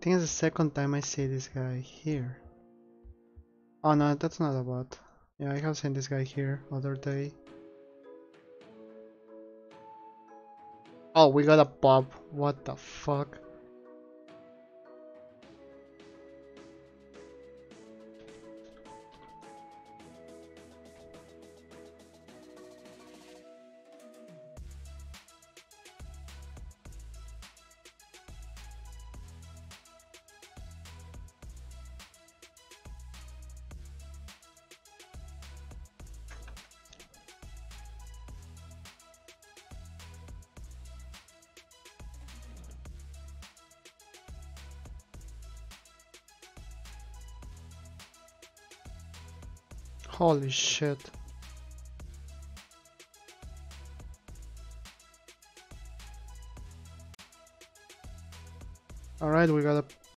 think it's the second time I see this guy here. Oh no, that's not a bot. Yeah, I have seen this guy here other day. Oh, we got a pop. What the fuck? Holy shit. Alright, we got a